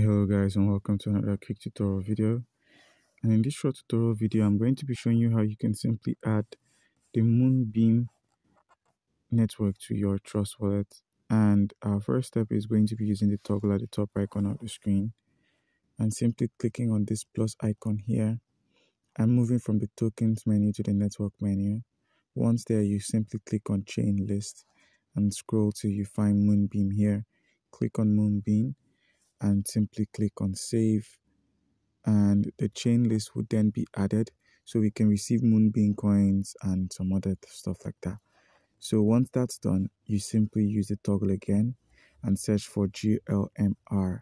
Hello guys and welcome to another quick tutorial video and in this short tutorial video I'm going to be showing you how you can simply add the Moonbeam network to your Trust wallet and our first step is going to be using the toggle at the top corner of the screen and simply clicking on this plus icon here and moving from the tokens menu to the network menu. Once there you simply click on chain list and scroll till you find Moonbeam here. Click on Moonbeam and simply click on save and the chain list would then be added. So we can receive moonbeam coins and some other stuff like that. So once that's done you simply use the toggle again and search for glmr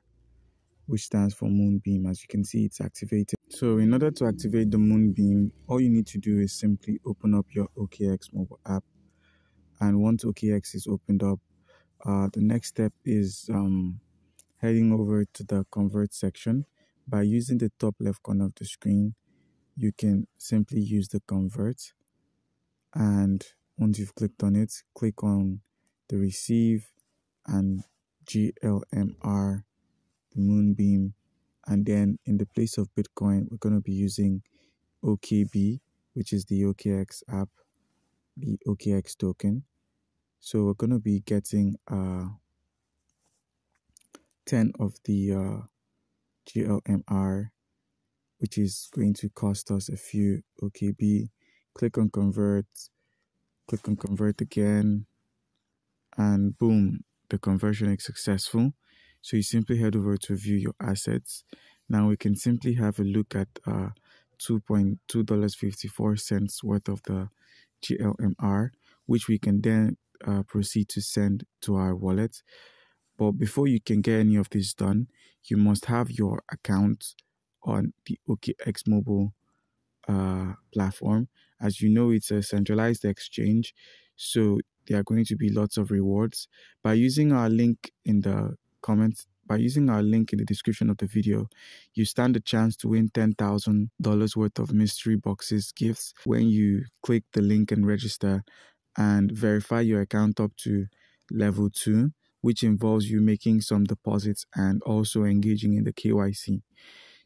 which stands for moonbeam. As you can see it's activated. So in order to activate the moonbeam all you need to do is simply open up your okx mobile app. And once okx is opened up uh, the next step is um, heading over to the convert section. By using the top left corner of the screen you can simply use the convert. And once you've clicked on it click on the receive and glmr the moonbeam. And then in the place of bitcoin we're going to be using okb which is the okx app the okx token. So we're going to be getting uh 10 of the uh, GLMR, which is going to cost us a few OKB. Click on convert, click on convert again, and boom, the conversion is successful. So you simply head over to view your assets. Now we can simply have a look at uh, $2.54 worth of the GLMR, which we can then uh, proceed to send to our wallet. But before you can get any of this done, you must have your account on the OKX mobile uh, platform. As you know, it's a centralized exchange, so there are going to be lots of rewards. By using our link in the comments, by using our link in the description of the video, you stand a chance to win $10,000 worth of mystery boxes gifts when you click the link and register and verify your account up to level 2 which involves you making some deposits and also engaging in the KYC.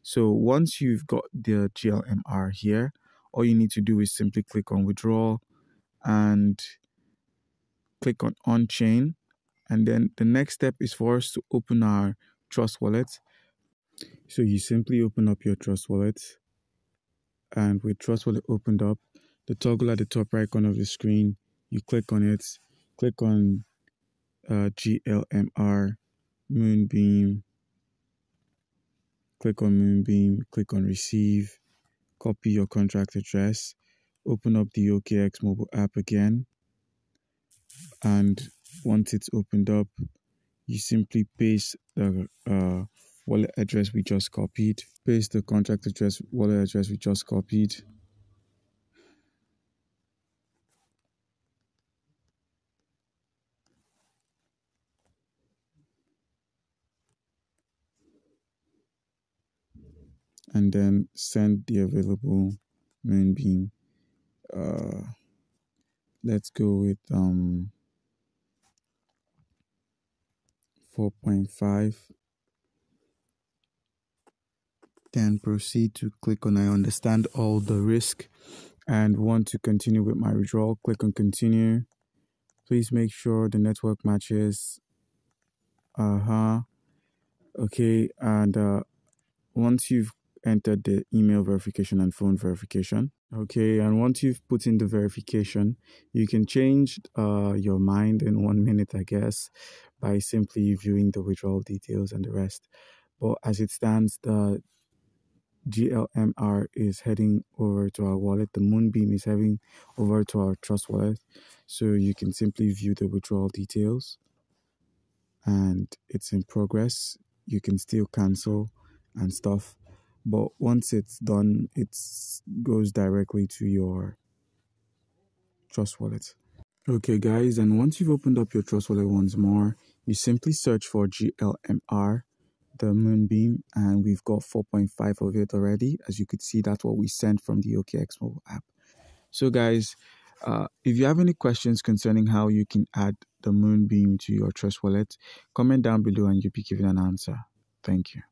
So once you've got the GLMR here, all you need to do is simply click on withdraw and click on on chain. And then the next step is for us to open our Trust wallet. So you simply open up your Trust wallet. And with Trust wallet opened up, the toggle at the top right corner of the screen, you click on it, click on uh, GLMR, Moonbeam. Click on Moonbeam, click on Receive, copy your contract address, open up the OKX mobile app again. And once it's opened up, you simply paste the uh, wallet address we just copied, paste the contract address, wallet address we just copied, and then send the available moonbeam. Uh, let's go with um 4.5 then proceed to click on I understand all the risk and want to continue with my withdrawal. Click on continue. Please make sure the network matches. Uh-huh. Okay and uh, once you've entered the email verification and phone verification. Okay, and once you've put in the verification, you can change uh, your mind in one minute, I guess, by simply viewing the withdrawal details and the rest. But as it stands, the GLMR is heading over to our wallet. The Moonbeam is heading over to our Trust wallet. So you can simply view the withdrawal details and it's in progress. You can still cancel and stuff but once it's done it goes directly to your trust wallet. Okay guys and once you've opened up your trust wallet once more you simply search for glmr the moonbeam and we've got 4.5 of it already. As you could see that's what we sent from the okx mobile app. So guys uh, if you have any questions concerning how you can add the moonbeam to your trust wallet comment down below and you'll be given an answer. Thank you